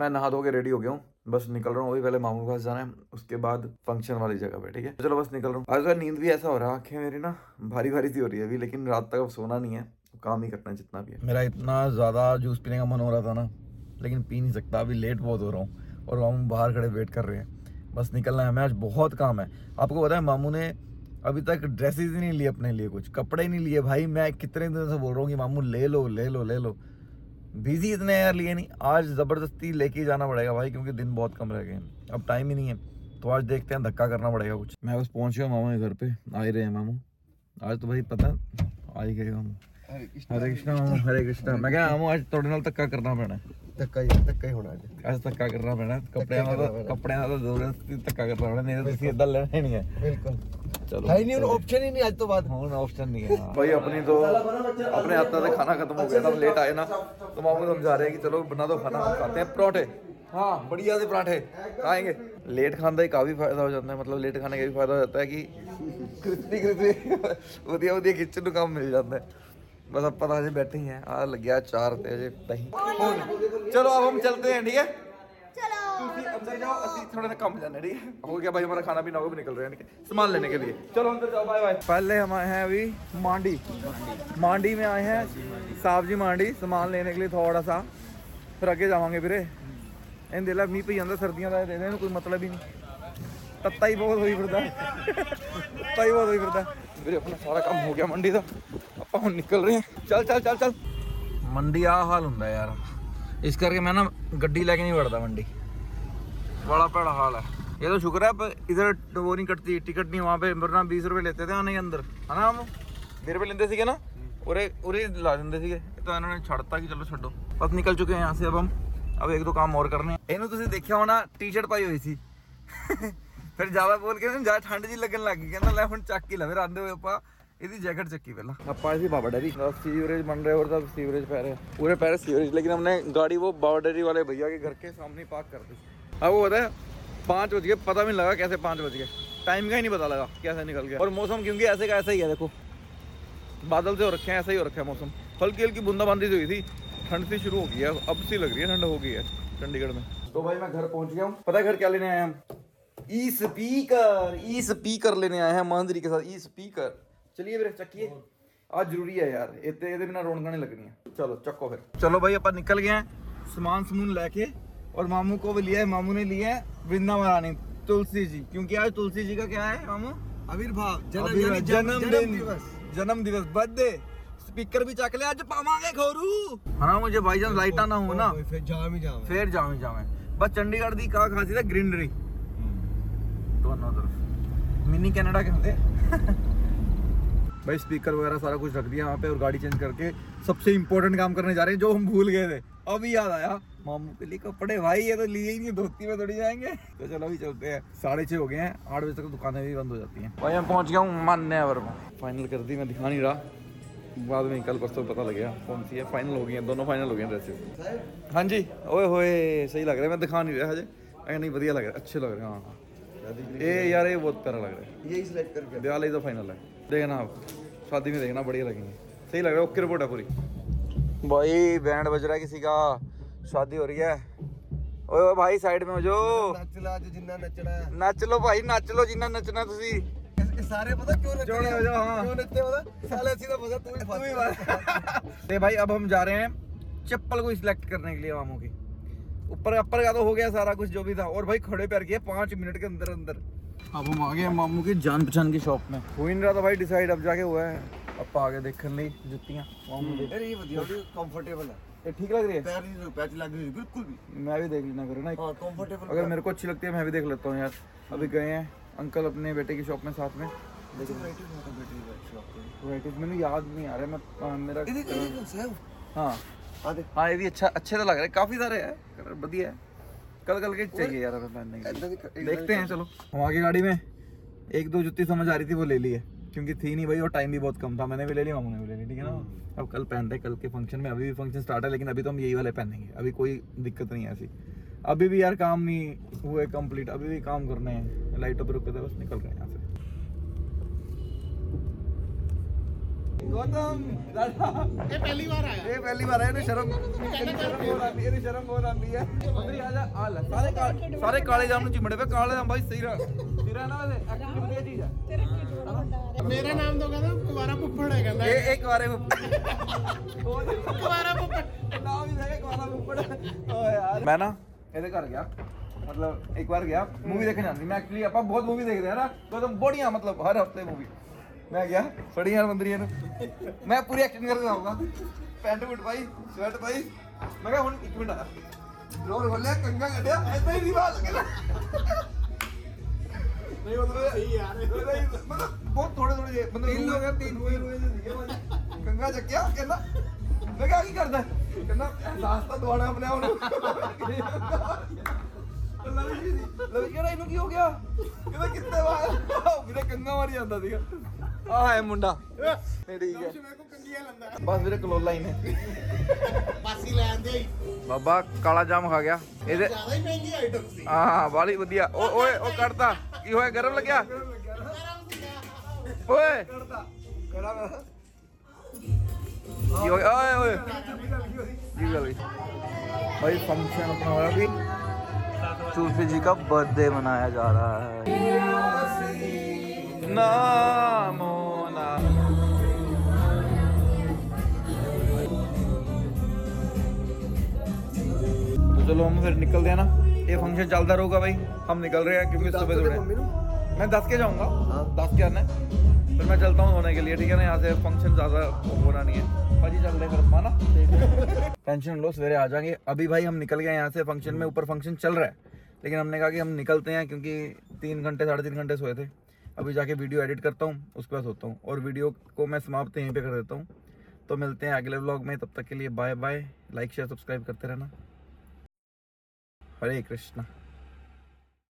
मैं नहा धो के रेडी हो गया हूँ। बस निकल रहा हूँ, अभी पहले मामू के पास जाना है, उसके बाद फ़ंक्शन वाली जगह पे, ठीक है? चलो बस निकल रहा हूँ। आज तो नींद भी ऐसा हो रहा है, आँखें मेरी ना भारी भारी सी हो रही है अभी, लेकिन रात तक अब सोना नहीं है काम ही करना है जितना भी है। मेरा इतना ज़्यादा जूस पीने का मन हो रहा था ना, लेकिन पी नहीं सकता, अभी लेट बहुत हो रहा हूँ, और मामू बाहर खड़े वेट कर रहे हैं। बस निकलना है, हमें आज बहुत काम है। आपको पता है, मामू ने अभी तक ड्रेसेस ही नहीं लिए अपने लिए कुछ, कपड़े नहीं लिए। भाई, मैं कितने दिन से बोल रहा हूँ कि मामू ले लो ले लो ले लो। बिज़ी इतने यार, लिए नहीं। आज ज़बरदस्ती लेके जाना पड़ेगा भाई, क्योंकि दिन बहुत कम रह गए हैं। अब टाइम ही नहीं है। तो आज देखते हैं, धक्का करना पड़ेगा कुछ। मैं बस पहुँच गया मामा के घर पे। आ ही रहे हैं मामू। आज तो भाई पता, आ ही गए मामू। हरे कृष्णा मामू हरे कृष्णा मैं क्या मामू आज ਤੁਹਾਡੇ ਨਾਲ ਧੱਕਾ ਕਰਨਾ ਪੈਣਾ ਧੱਕਾ ਹੀ ਧੱਕਾ ਹੀ ਹੋਣਾ ਅੱਜ ਅੱਜ ਧੱਕਾ ਕਰਨਾ ਪੈਣਾ ਕੱਪੜਿਆਂ ਦਾ ਤਾਂ- ਕੱਪੜਿਆਂ ਦਾ ਤਾਂ ਜ਼ਰੂਰ ਧੱਕਾ ਕਰਨਾ ਪੈਣਾ ਨਹੀਂ ਤਾਂ ਤੁਸੀਂ ਇਦਾਂ ਲੈਣਾ ਹੀ ਨਹੀਂ ਹੈ ਬਿਲਕੁਲ ਚਲੋ ਹੈ ਹੀ ਨਹੀਂ ਹੁਣ ਆਪਸ਼ਨ ਹੀ ਨਹੀਂ ਅੱਜ ਤੋਂ ਬਾਅਦ ਹੁਣ ऑप्शन नहीं है भाई अपनी तो अपने हाथ से खाना खत्म हो गया था हम लेट आए ना तो मामू समझा रहे हैं कि चलो बना दो खाना हम खाते हैं पराठे हाँ बढ़िया से पराठे खाएंगे लेट खाने का ही काफ़ी फायदा हो जाता है मतलब लेट खाने का भी फायदा हो जाता है कि क्रिस्पी क्रिस्पी ਵਧੀਆ ਵਧੀਆ ਖਿੱਚਣ ਨੂੰ ਕੰਮ ਮਿਲ ਜਾਂਦਾ ਹੈ बस अब पता अजय बैठे ही हैं आ लग गया चार ते अजय दही चलो अब हम चलते हैं ठीक है ਤੁਸੀਂ ਅੰਦਰ ਜਾਓ ਅਸੀਂ ਥੋੜਾ ਜਿਹਾ ਕੰਮ ਜਾਣਾ ठीक है हो गया भाई हमारा खाना पीना वो भी निकल रहे हैं ठीक है? सामान लेने के लिए चलो अंदर जाओ बाय बाय पहले हम आए हैं अभी मांडी मांडी में आए हैं साहब जी मांडी सामान लेने के लिए थोड़ा सा फिर ਅੱਗੇ ਜਾਵਾਂਗੇ ਵੀਰੇ ਇਹਨ ਦੇ ਲੈ ਮੀਂਹ ਪਈ ਜਾਂਦਾ ਸਰਦੀਆਂ ਦਾ ਦੇ ਦੇ ਇਹਨੂੰ ਕੋਈ ਮਤਲਬ ਹੀ ਨਹੀਂ ਤੱਤਾ ਹੀ ਬਹੁਤ ਹੋਈ ਫਿਰਦਾ ਤੱਤਾ ਹੀ ਬਹੁਤ ਹੋਈ ਫਿਰਦਾ ਵੀਰੇ ਆਪਣਾ ਸਾਰਾ ਕੰਮ ਹੋ ਗਿਆ ਮੰਡੀ ਦਾ ਆਪਾਂ ਹੁਣ ਨਿਕਲ ਰਹੇ ਹਾਂ ਚੱਲ ਚੱਲ ਚੱਲ ਚੱਲ ਮੰਡੀ ਆ ਹਾਲ ਹੁੰਦਾ ਯਾਰ ਇਸ ਕਰਕੇ ਮੈਂ ਨਾ ਗੱਡੀ ਲੈ ਕੇ ਨਹੀਂ ਵੜਦਾ ਮੰਡੀ बड़ा बड़ा हाल है ये तो शुक्र है पर इधर वो नहीं कटती टिकट नहीं वहाँ पे वरना बीस रुपए लेते थे आने के अंदर है ना हम बीस रुपए लेते ਸੀਗੇ ਨਾ ਉਰੇ ਉਰੇ ਲਾ ਦਿੰਦੇ ਸੀਗੇ ਇਹ ਤਾਂ ਇਹਨਾਂ ਨੇ ਛੱਡਤਾ ਕਿ ਚਲੋ ਛੱਡੋ ਬਸ ਨਿਕਲ ਚੁੱਕੇ हैं यहाँ से अब हम अब एक दो काम और करने हैं ਇਹਨੂੰ ਤੁਸੀਂ ਦੇਖਿਆ ਹੋਣਾ ਟੀ-ਸ਼ਰਟ ਪਾਈ ਹੋਈ ਸੀ ਫਿਰ ਜ਼ਿਆਦਾ ਬੋਲ ਕੇ ਨਾ ਜ਼ਿਆਦਾ ਠੰਡ ਜੀ ਲੱਗਣ ਲੱਗ ਗਈ ਕਹਿੰਦਾ ਲੈ ਹੁਣ ਚੱਕ ਕੇ ਲੈ ਫਿਰ ਆਂਦੇ ਹੋਏ ਆਪਾਂ ਇਹਦੀ ਜੈਕਟ ਚੱਕੀ ਪਹਿਲਾਂ ਆਪਾਂ ਸੀ बाबा डैरी सीवरेज बन रहे और तब सीवरेज पै रहे हैं। पूरे पै रहे सीवरेज लेकिन हमने गाड़ी वो बाबा डैरी वाले भैया के घर के सामने पार्क कर दी अब वो पता है पाँच बज गए पता भी नहीं लगा कैसे पाँच बज गए टाइम का ही नहीं पता लगा कैसे निकल गया और मौसम क्योंकि ऐसे का ऐसा ही है देखो बादल से हो रखे हैं ऐसा ही हो रखा है मौसम हल्की हल्की बूंदाबांदी से हुई थी ठंड सी शुरू हो गई है अब सी लग रही है ठंड हो गई है चंडीगढ़ में तो भाई मैं घर पहुंच गया हूँ पता है घर क्या लेने आए हम ई स्पीकर ई स्पीकर लेने आए हैं मंदरी के साथ ई स्पीकर चलिए मेरे चक्किए आज जरूरी है यार इतने ਇਹਦੇ ਬਿਨਾ ਰੌਣਕਾਂ नहीं लगनी है चलो चक्को फिर चलो भाई अपन निकल गए हैं सामान समून लेके और मामू को भी लिया है मामू ने लिया है वृंदावन रानी तुलसी जी क्योंकि आज तुलसी जी का क्या है मामू ਆਵਿਰਭਾਵ अभी ਜਨਮ जन्म ਜਨਮ दिन ਦਿਵਸ जन्म दिवस बर्थडे स्पीकर भी ਚੱਕ ਲਿਆ ਅੱਜ ਪਾਵਾਂਗੇ ਖੋਰੂ ਹਾਂ ਮੁਝੇ ਭਾਈਜਾਨ ਲਾਈਟਾਂ ਨਾ ਹੋ ਨਾ ਫਿਰ ਜਾਮ ਹੀ ਜਾਮ ਫੇਰ ਜਾਵੇਂ ਜਾਵੇਂ ਬਸ ਚੰਡੀਗੜ੍ਹ ਦੀ ਕਾ ਖਾਸੀਅਤ ਹੈ ਗ੍ਰੀਨਰੀ दोनों तरफ मिनी कनाडा के होते भाई स्पीकर वगैरह सारा कुछ रख दिया यहाँ पे और गाड़ी चेंज करके सबसे इम्पोर्टेंट काम करने जा रहे हैं जो हम भूल गए थे। अभी याद आया मामू के लिए कपड़े भाई ये तो लिए ही नहीं धोती में थोड़ी जाएँगे। तो चलो अभी चलते हैं। साढ़े छः हो गए हैं आठ बजे तक दुकानें भी बंद हो जाती हैं। भाई मैं पहुँच गया हूँ मान्यवर में। फाइनल कर दी मैं दिखा नहीं रहा। बाद में कल परसों पता लगेगा कौन सी है। फाइनल हो गई है दोनों फाइनल हो गए हैं ड्रेसेस हाँ जी ओए होए सही लग रहा है मैं दिखा नहीं रहा हजे। नहीं बढ़िया लग रहा है अच्छे लग रहे हैं हाँ हाँ। ये यार ये बहुत प्यारा लग रहा है। यही सिलेक्ट करके। दिवाली तो फाइनल है। देखना आप शादी में देखना बढ़िया लगेंगे। सही लग रहा है ओके रिपोर्ट है पूरी। भाई बैंड बज रहा है किसी का। शादी हो रही है। ओए ओए भाई साइड में हो जो नच नच लो भाई नच लो जिन्ना नचना तुसी। सारे पता क्यों नचते जोड़े हाँ। क्यों नचते पता? साले सीधा पता तू ही तू ही बात दे भाई अब हम जा रहे हैं चप्पल को सिलेक्ट करने के लिए मामू की। ऊपर अपर का तो हो गया सारा कुछ जो भी था। और भाई खड़े पैर किए पाँच मिनट के अंदर अंदर। अब हम आ गए हैं मामू की जान पहचान की शॉप में हो ही नहीं रहा था भाई डिसाइड अब जाके हुआ है अब आगे देखने ਲਈ ਜੁੱਤੀਆਂ ਮਾਮੂ ਦੇ ਇਹ ਵਧੀਆ ਉਹ ਕੰਫਰਟੇਬਲ ਹੈ ये ठीक लग रही है ਪੈਰ ਨਹੀਂ ਪੈਚ ਲੱਗ ਰਹੀ ਬਿਲਕੁਲ ਵੀ मैं भी देख लेना करो ना ਹਾਂ ਕੰਫਰਟੇਬਲ अगर मेरे को अच्छी लगती है मैं भी देख लेता हूँ यार अभी गए हैं अंकल अपने बेटे की शॉप में साथ में ਦੇਖੋ ਵੈਰਾਈਟੀ ਬਹੁਤ ਬੈਟਰੀ ਦਾ ਸ਼ੌਪ ਤੇ वैराइटीज मैंने याद नहीं आ रहा मैं आ, मेरा ਇਹਦੇ ਇਹਦੇ ਸਹਿਬ हाँ ਆ ਦੇ हाँ ये भी अच्छा अच्छे तो लग रहे हैं काफी सारे हैं कलर बढ़िया है कल कल के चाहिए यार हमें पहनने के लिए। देखते हैं चलो। हम आगे गाड़ी में एक दो जुत्ती समझ आ रही थी वो ले ली है। क्योंकि थी नहीं भाई और टाइम भी बहुत कम था। मैंने भी ले लिया मामू ने भी ले ली ठीक है ना? अब कल पहनते हैं कल के फ़ंक्शन में। अभी भी फ़ंक्शन स्टार्ट है लेकिन अभी तो हम यही वाले पहनेंगे। अभी कोई दिक्कत नहीं है ऐसी। अभी भी यार काम नहीं हुए कंप्लीट अभी भी काम करने हैं। लाइटों पर रुके थे बस निकल रहे हैं। ਗੌਤਮ ਰਾਜਾ ਇਹ ਪਹਿਲੀ ਵਾਰ ਆਇਆ ਇਹ ਪਹਿਲੀ ਵਾਰ ਆਇਆ ਇਹਨੂੰ ਸ਼ਰਮ ਇਹਨੂੰ ਸ਼ਰਮ ਬਹੁਤ ਆਉਂਦੀ ਇਹਨੂੰ ਸ਼ਰਮ ਬਹੁਤ ਆਉਂਦੀ ਹੈ ਮੰਦਰੀ ਆ ਜਾ ਆ ਲੈ ਸਾਰੇ ਕਾਲੇ ਸਾਰੇ ਕਾਲੇ ਜਾਮ ਨੂੰ ਚਿਮੜੇ ਪਏ ਕਾਲੇ ਜਾਮ ਬਾਈ ਸਹੀ ਰਾ ਸਿਰਾ ਨਾ ਦੇ ਐਕਟਿਵ ਵਧੀਆ ਚੀਜ਼ ਹੈ ਮੇਰਾ ਨਾਮ ਤਾਂ ਕਹਿੰਦਾ ਕੁਵਾਰਾ ਪੁੱਪੜ ਹੈ ਕਹਿੰਦਾ ਇਹ ਇੱਕ ਵਾਰੇ ਕੁਵਾਰਾ ਪੁੱਪੜ ਨਾਮ ਹੀ ਲੈ ਕਾਲਾ ਉੱਪਰ ਓ ਯਾਰ ਮੈਂ ਨਾ ਇਹਦੇ ਘਰ ਗਿਆ ਮਤਲਬ ਇੱਕ ਵਾਰ ਗਿਆ ਮੂਵੀ ਦੇਖਣ ਜਾਂਦੀ ਮੈਂ ਐਕਚੁਅਲੀ ਆਪਾਂ ਬਹੁਤ ਮੂਵੀ ਦੇਖਦੇ ਆ ਨਾ ਕਦਮ ਬੜੀਆਂ ਮਤਲਬ ਹਰ ਹਫ਼ਤੇ ਮੂਵੀ ਮੈਂ ਗਿਆ ਫੜੀ ਯਾਰ ਮੰਦਰੀ ਨੂੰ। ਮੈਂ ਪੂਰੀ ਐਕਟਿੰਗ ਕਰਕੇ ਆਉਂਗਾ ਪੈਂਟ ਬੂਟ ਪਾਈ ਸ਼ਰਟ ਪਾਈ। ਮੈਂ ਕਿਹਾ ਹੁਣ ਇੱਕ ਮਿੰਟ ਆ। ਰੋਲ ਖੋਲਿਆ ਕੰਗਾ ਕੱਢਿਆ ਐਦਾਂ ਹੀ ਰਿਵਾਜ ਲੱਗਦਾ ਨਹੀਂ ਮਤਲਬ ਸਹੀ ਯਾਰ। ਮਤਲਬ ਬਹੁਤ ਥੋੜੇ ਥੋੜੇ ਜਿਹੇ ਮਤਲਬ ਤਿੰਨ ਲੋਕ ਤਿੰਨ ਹੋਏ ਕੰਗਾ ਚੱਕਿਆ ਕਹਿੰਦਾ ਮੈਂ ਕਿਹਾ ਕੀ ਕਰਦਾ? ਕਹਿੰਦਾ ਦਾਸ ਤਾਂ ਦਵਾਣਾ ਆਪਣੇ ਆਪ ਨੂੰ। ਲਵੀ ਜੀ। ਲਵੀ ਕਿਹੜਾ ਇਹਨੂੰ ਕੀ ਹੋ ਗਿਆ? ਕਹਿੰਦਾ ਕਿੱਥੇ ਵਾ? ਵੀਰੇ ਕੰਗਾ ਮਾਰੀ ਜਾਂਦਾ ਸੀਗਾ। ਆਹ ਹੈ ਮੁੰਡਾ ਇਹ ਠੀਕ ਹੈ ਮੇਰੇ ਕੋ ਕੰਗੀਆਂ ਲੰਦਾ ਬਸ ਵੀਰੇ ਕਲੋਲਾ ਹੀ ਨੇ ਬਾਸੀ ਲੈਣ ਦੇ ਹੀ ਬਾਬਾ ਕਾਲਾ ਜਾਮ ਖਾ ਗਿਆ ਇਹਦੇ ਜ਼ਿਆਦਾ ਹੀ ਮਹਿੰਗੀ ਆਈਟਮ ਸੀ ਹਾਂ ਬਾਲੀ ਵਧੀਆ ਓ- ਓਏ ਉਹ ਕੱਢਤਾ ਕੀ ਹੋਇਆ ਗਰਮ ਲੱਗਿਆ ਓਏ ਕਿਹੜਾ ਕੀ ਹੋਇਆ ਓਏ ਓਏ ਕੀ ਗੱਲ ਹੋਈ भाई फंक्शन अपना हो रहा अभी सूफी जी का बर्थडे मनाया जा रहा है नामो चलो हम फिर निकलते हैं ना। ये फ़ंक्शन चलता रहेगा भाई। हम निकल रहे हैं क्योंकि सुबह सुबह मैं दस के जाऊँगा। दस के आना। है फिर मैं चलता हूँ होने के लिए ठीक है ना? यहाँ से फ़ंक्शन ज़्यादा होना नहीं है। भाजी चल रहे फिर माना टेंशन लो सवेरे आ जाएँगे। अभी भाई हम निकल गए यहाँ से। फ़ंक्शन में ऊपर फ़ंक्शन चल रहा है। लेकिन हमने कहा कि हम निकलते हैं क्योंकि तीन घंटे साढ़े तीन घंटे सोए थे। अभी जाके वीडियो एडिट करता हूँ उसके बाद सोता हूँ। और वीडियो को मैं समाप्त यहीं पे कर देता हूँ। तो मिलते हैं अगले व्लॉग में। तब तक के लिए bye bye like share subscribe करते रहना। हरे कृष्णा।